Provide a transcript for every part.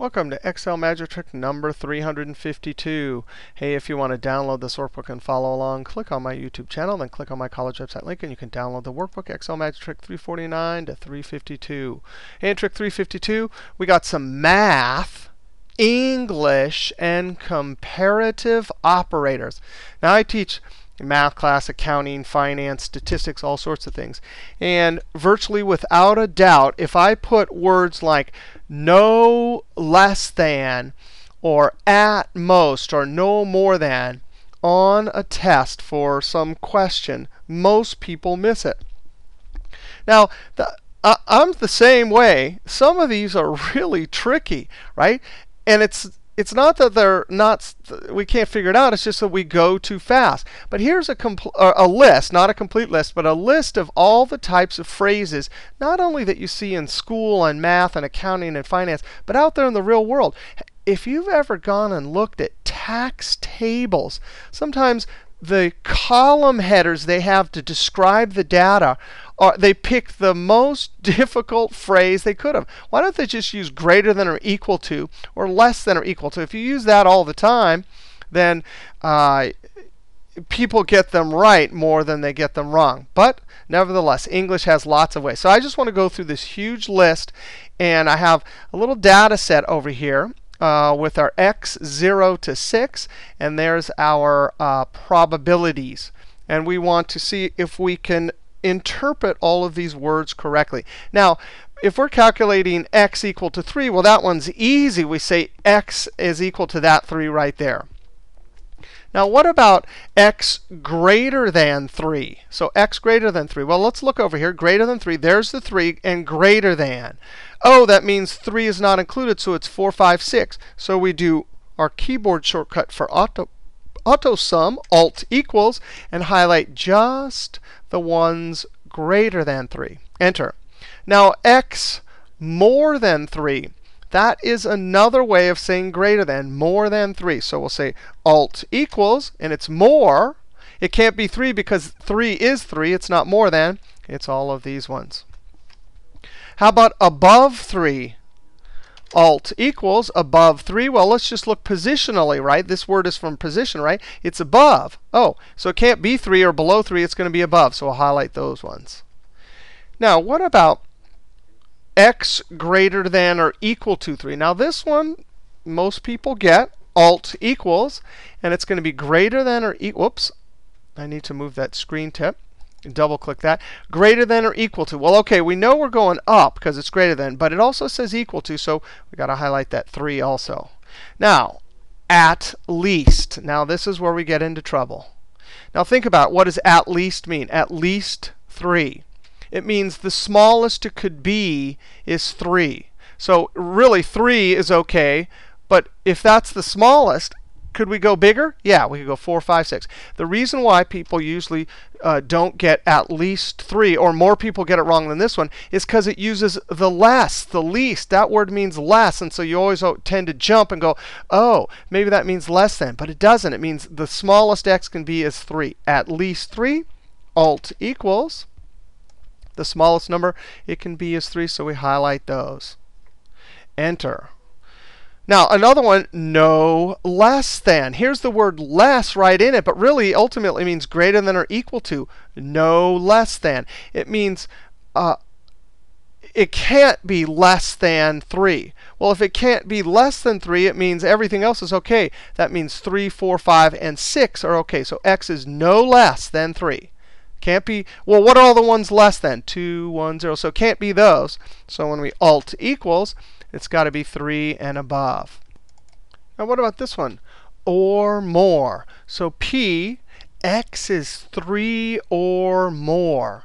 Welcome to Excel Magic Trick number 352. Hey, if you want to download this workbook and follow along, click on my YouTube channel, then click on my college website link, and you can download the workbook Excel Magic Trick 349 to 352. Hey, in Trick 352, we got some math, English, and comparative operators. Now, I teach math class, accounting, finance, statistics, all sorts of things. And virtually without a doubt, if I put words like no less than, or at most, or no more than on a test for some question, most people miss it. Now, the, uh, I'm the same way. Some of these are really tricky, right? And it's it's not that they're not we can't figure it out it's just that we go too fast. But here's a, a list not a complete list but a list of all the types of phrases not only that you see in school and math and accounting and finance but out there in the real world. If you've ever gone and looked at tax tables sometimes the column headers they have to describe the data are they pick the most difficult phrase they could have. Why don't they just use greater than or equal to or less than or equal to? If you use that all the time, then uh, people get them right more than they get them wrong. But nevertheless, English has lots of ways. So I just want to go through this huge list. And I have a little data set over here uh, with our x 0 to 6. And there's our uh, probabilities. And we want to see if we can interpret all of these words correctly. Now, if we're calculating x equal to 3, well, that one's easy. We say x is equal to that 3 right there. Now, what about x greater than 3? So x greater than 3. Well, let's look over here. Greater than 3. There's the 3 and greater than. Oh, that means 3 is not included, so it's 4, 5, 6. So we do our keyboard shortcut for auto, auto sum, alt equals, and highlight just the ones greater than 3. Enter. Now, x more than 3. That is another way of saying greater than, more than 3. So we'll say alt equals, and it's more. It can't be 3 because 3 is 3. It's not more than. It's all of these ones. How about above 3? Alt equals above 3. Well, let's just look positionally, right? This word is from position, right? It's above. Oh, so it can't be 3 or below 3. It's going to be above. So we'll highlight those ones. Now, what about x greater than or equal to 3? Now, this one most people get. Alt equals. And it's going to be greater than or equal. Whoops. I need to move that screen tip double click that. Greater than or equal to. Well, OK, we know we're going up because it's greater than. But it also says equal to. So we've got to highlight that 3 also. Now, at least. Now, this is where we get into trouble. Now, think about what does at least mean? At least 3. It means the smallest it could be is 3. So really, 3 is OK. But if that's the smallest, could we go bigger? Yeah, we could go 4, 5, 6. The reason why people usually uh, don't get at least 3, or more people get it wrong than this one, is because it uses the less, the least. That word means less. And so you always tend to jump and go, oh, maybe that means less than. But it doesn't. It means the smallest x can be is 3. At least 3, alt equals. The smallest number it can be is 3, so we highlight those. Enter. Now, another one, no less than. Here's the word less right in it, but really ultimately means greater than or equal to. No less than. It means uh, it can't be less than 3. Well, if it can't be less than 3, it means everything else is OK. That means 3, 4, 5, and 6 are OK. So x is no less than 3. Can't be, well, what are all the ones less than? 2, 1, 0. So it can't be those. So when we alt equals, it's got to be 3 and above. Now, what about this one? Or more. So P, x is 3 or more.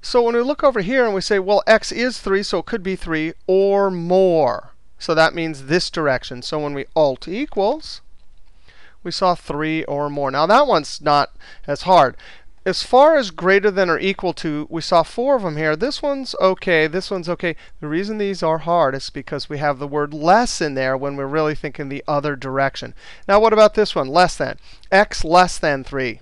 So when we look over here and we say, well, x is 3, so it could be 3 or more. So that means this direction. So when we alt equals, we saw 3 or more. Now that one's not as hard as far as greater than or equal to, we saw four of them here. This one's OK. This one's OK. The reason these are hard is because we have the word less in there when we're really thinking the other direction. Now, what about this one? Less than. x less than 3.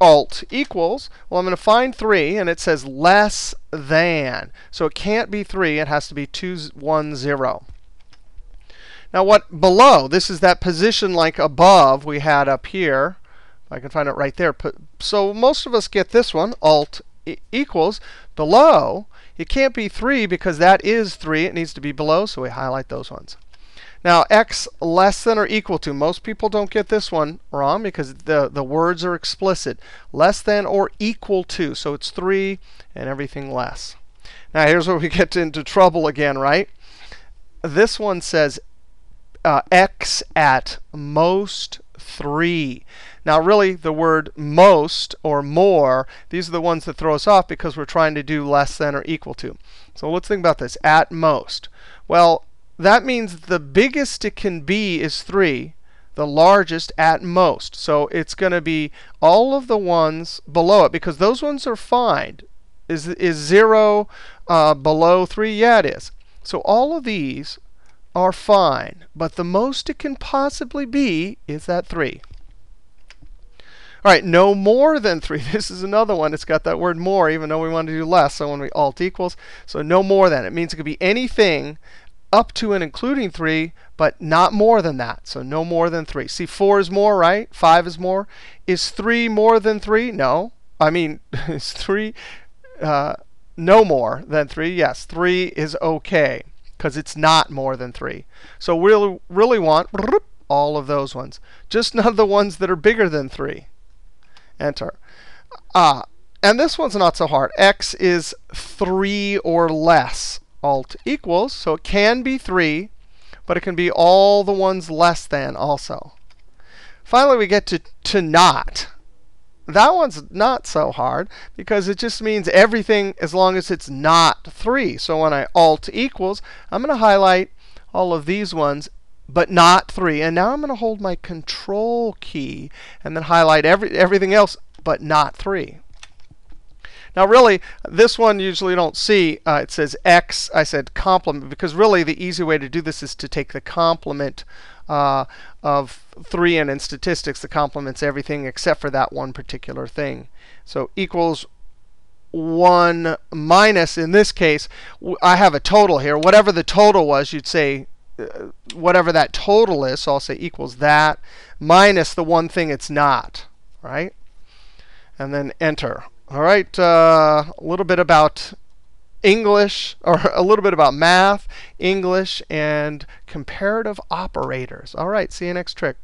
Alt equals. Well, I'm going to find 3, and it says less than. So it can't be 3. It has to be 2, 1, 0. Now what below? This is that position like above we had up here. I can find it right there. So most of us get this one, Alt equals. Below, it can't be 3 because that is 3. It needs to be below, so we highlight those ones. Now, x less than or equal to. Most people don't get this one wrong because the, the words are explicit. Less than or equal to. So it's 3 and everything less. Now, here's where we get into trouble again, right? This one says uh, x at most 3. Now, really, the word most or more, these are the ones that throw us off because we're trying to do less than or equal to. So let's think about this. At most. Well, that means the biggest it can be is 3, the largest at most. So it's going to be all of the ones below it, because those ones are fine. Is, is 0 uh, below 3? Yeah, it is. So all of these are fine. But the most it can possibly be is that 3. All right, no more than 3. This is another one. It's got that word more, even though we want to do less. So when we alt equals, so no more than. It means it could be anything up to and including 3, but not more than that. So no more than 3. See, 4 is more, right? 5 is more. Is 3 more than 3? No. I mean, is 3 uh, no more than 3? Yes, 3 is OK because it's not more than 3. So we really, really want all of those ones. Just none of the ones that are bigger than 3 enter. Uh, and this one's not so hard. x is 3 or less. Alt equals. So it can be 3, but it can be all the ones less than also. Finally, we get to, to not. That one's not so hard because it just means everything as long as it's not 3. So when I Alt equals, I'm going to highlight all of these ones but not 3. And now I'm going to hold my Control key and then highlight every, everything else but not 3. Now, really, this one usually you don't see. Uh, it says x. I said complement because really the easy way to do this is to take the complement uh, of 3 and in statistics the complements everything except for that one particular thing. So equals 1 minus, in this case, I have a total here. Whatever the total was, you'd say whatever that total is, so I'll say equals that minus the one thing it's not, right? And then enter. All right, uh, a little bit about English, or a little bit about math, English, and comparative operators. All right, see you next trick.